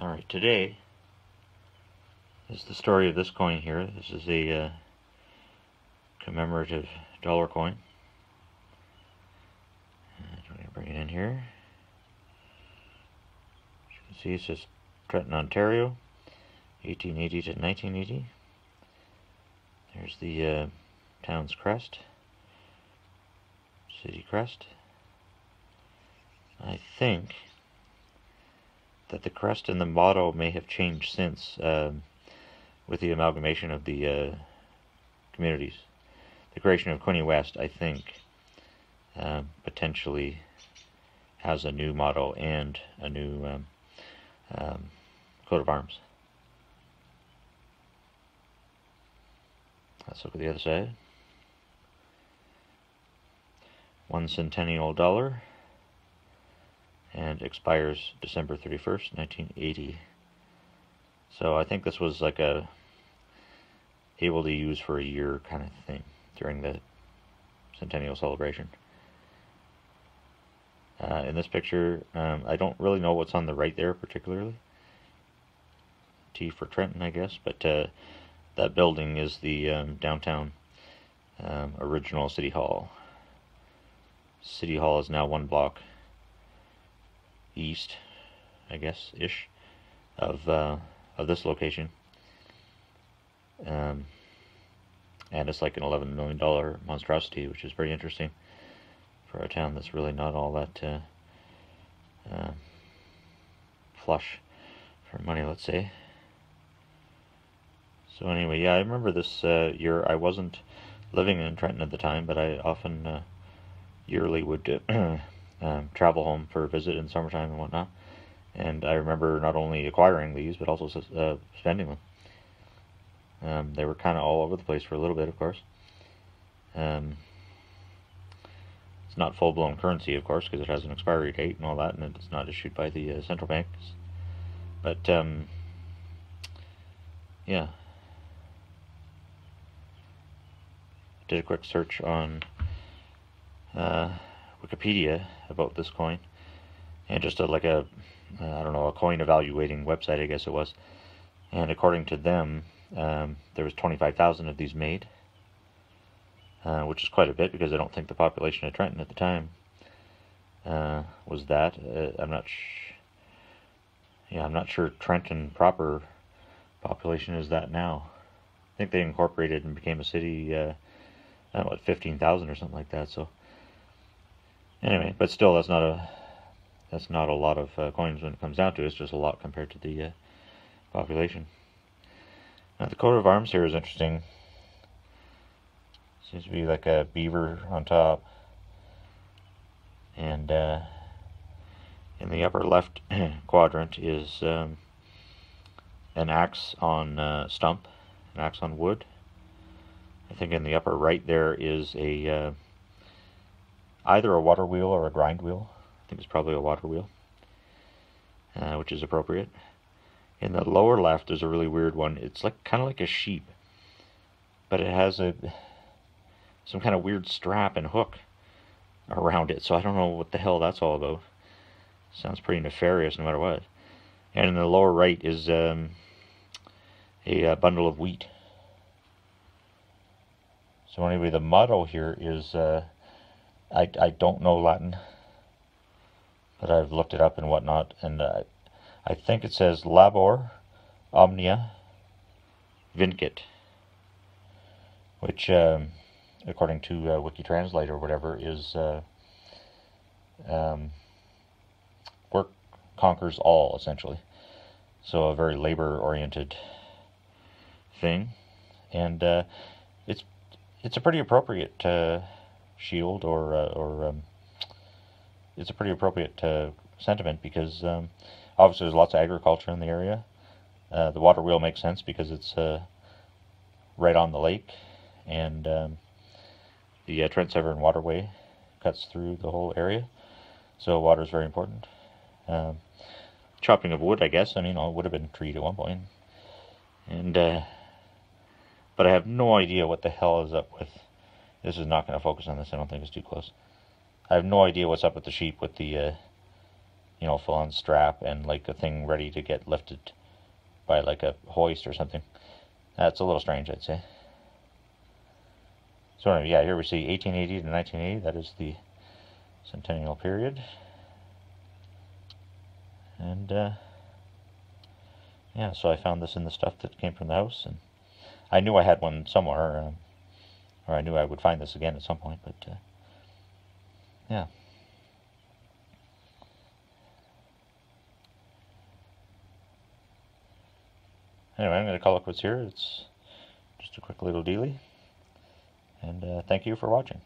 Alright, today is the story of this coin here. This is a uh, commemorative dollar coin. And we're going to bring it in here. As you can see, it says Trenton, Ontario, 1880 to 1980. There's the uh, town's crest, city crest. I think that the crest and the motto may have changed since um, with the amalgamation of the uh, communities. The creation of Quinte West, I think, uh, potentially has a new motto and a new um, um, coat of arms. Let's look at the other side. One centennial dollar and expires December 31st, 1980. So I think this was like a able to use for a year kind of thing during the centennial celebration. Uh, in this picture, um, I don't really know what's on the right there particularly. T for Trenton, I guess, but uh, that building is the um, downtown um, original City Hall. City Hall is now one block east, I guess, ish, of uh, of this location. Um, and it's like an eleven million dollar monstrosity, which is pretty interesting for a town that's really not all that uh, uh, flush for money, let's say. So anyway, yeah, I remember this uh, year. I wasn't living in Trenton at the time, but I often uh, yearly would um, travel home for a visit in summertime and whatnot. And I remember not only acquiring these, but also uh, spending them. Um, they were kind of all over the place for a little bit, of course. Um, it's not full-blown currency, of course, because it has an expiry date and all that, and it's not issued by the uh, central banks. But, um, yeah. Did a quick search on uh, Wikipedia about this coin, and just a, like a uh, don't know a coin evaluating website, I guess it was. And according to them, um, there was 25,000 of these made, uh, which is quite a bit because I don't think the population of Trenton at the time uh, was that. Uh, I'm not. yeah, I'm not sure Trenton proper population is that now. I think they incorporated and became a city. Uh, I don't know, 15,000 or something like that. So Anyway, but still, that's not a that's not a lot of uh, coins when it comes down to it. It's just a lot compared to the uh, population. Now, the coat of arms here is interesting. Seems to be like a beaver on top. And uh, in the upper left quadrant is um, an axe on uh, stump, an axe on wood. I think in the upper right there is a uh, either a water wheel or a grind wheel. I think it's probably a water wheel, uh, which is appropriate. In the lower left, there's a really weird one. It's like kind of like a sheep, but it has a some kind of weird strap and hook around it. So I don't know what the hell that's all about. Sounds pretty nefarious, no matter what. And in the lower right is um, a, a, uh, bundle of wheat. So anyway, the motto here is. Uh, I, I don't know Latin, but I've looked it up and whatnot, and uh, I think it says labor omnia vincit, which, um, according to uh, WikiTranslate or whatever, is uh, um, work conquers all, essentially. So a very labor-oriented thing, and uh, it's it's a pretty appropriate uh, shield or uh, or um, it's a pretty appropriate uh, sentiment because um, obviously there's lots of agriculture in the area. Uh, the water wheel makes sense because it's uh, right on the lake, and um, the uh, Trent Severn Waterway cuts through the whole area, so water is very important. Um, chopping of wood, I guess. I mean, it would have been treed at one point, and uh, but I have no idea what the hell is up with this is not going to focus on this. I don't think it's too close. I have no idea what's up with the sheep with the uh, you know, full on strap and like a thing ready to get lifted by like a hoist or something. That's a little strange, I'd say. So anyway, yeah, here we see 1880 to 1980. That is the centennial period. And uh, yeah, so I found this in the stuff that came from the house, and I knew I had one somewhere, um, or I knew I would find this again at some point. But uh, yeah. Anyway, I'm going to call it quits here. It's just a quick little dealy. And uh, thank you for watching.